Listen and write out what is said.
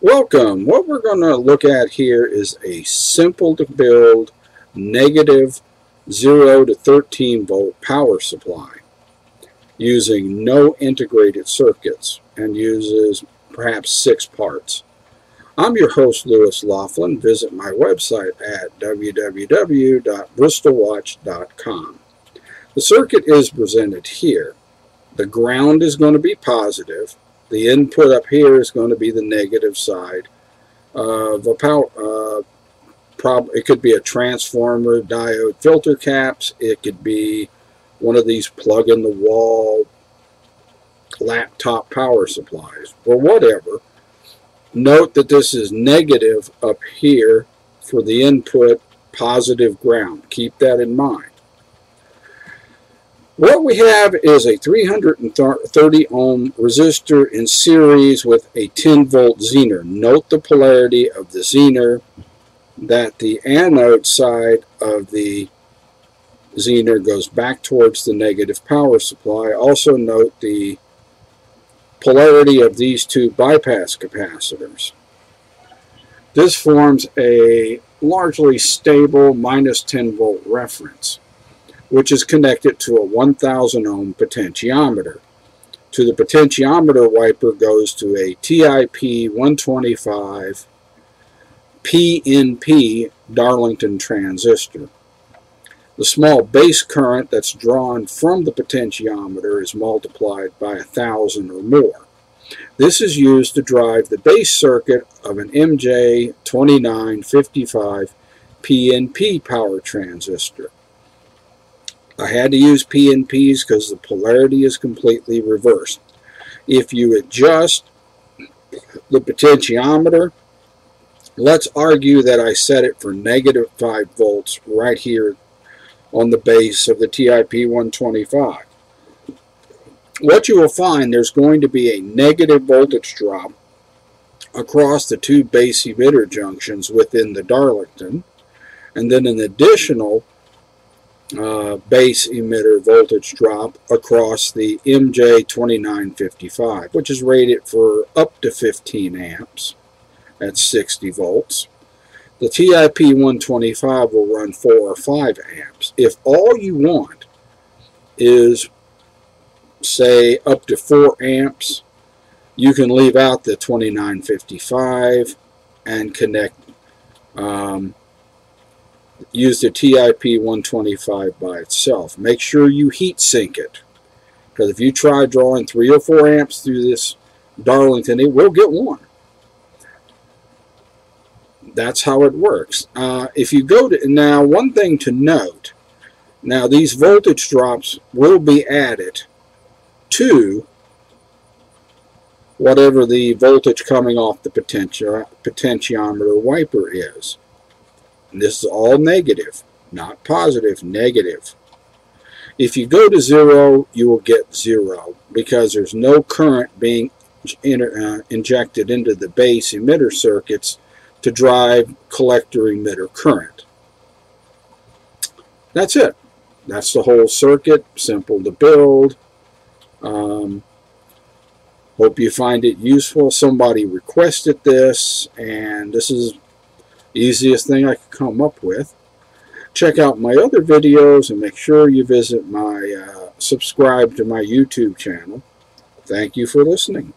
Welcome. What we're going to look at here is a simple to build negative 0 to 13 volt power supply using no integrated circuits and uses perhaps six parts. I'm your host Lewis Loflin. Visit my website at www.bristolwatch.com. The circuit is presented here. The ground is going to be positive the input up here is going to be the negative side of a power. Uh, prob it could be a transformer, diode, filter caps. It could be one of these plug-in-the-wall laptop power supplies or whatever. Note that this is negative up here for the input, positive ground. Keep that in mind. What we have is a 330 ohm resistor in series with a 10 volt zener. Note the polarity of the zener that the anode side of the zener goes back towards the negative power supply. Also note the polarity of these two bypass capacitors. This forms a largely stable minus 10 volt reference which is connected to a 1000 ohm potentiometer. To the potentiometer wiper goes to a TIP 125 PNP Darlington transistor. The small base current that's drawn from the potentiometer is multiplied by a thousand or more. This is used to drive the base circuit of an MJ2955 PNP power transistor. I had to use PNPs because the polarity is completely reversed. If you adjust the potentiometer, let's argue that I set it for negative 5 volts right here on the base of the TIP 125. What you will find, there's going to be a negative voltage drop across the two base emitter junctions within the Darlington, and then an additional uh, base emitter voltage drop across the MJ2955, which is rated for up to 15 amps at 60 volts. The TIP 125 will run 4 or 5 amps. If all you want is, say, up to 4 amps, you can leave out the 2955 and connect um, use the TIP 125 by itself. Make sure you heat sink it. Because if you try drawing 3 or 4 amps through this Darlington, it will get warm. That's how it works. Uh, if you go to, now one thing to note, now these voltage drops will be added to whatever the voltage coming off the potentiometer wiper is. And this is all negative, not positive, negative. If you go to zero, you will get zero because there's no current being uh, injected into the base emitter circuits to drive collector emitter current. That's it. That's the whole circuit, simple to build. Um, hope you find it useful. Somebody requested this, and this is easiest thing I could come up with. Check out my other videos and make sure you visit my, uh, subscribe to my YouTube channel. Thank you for listening.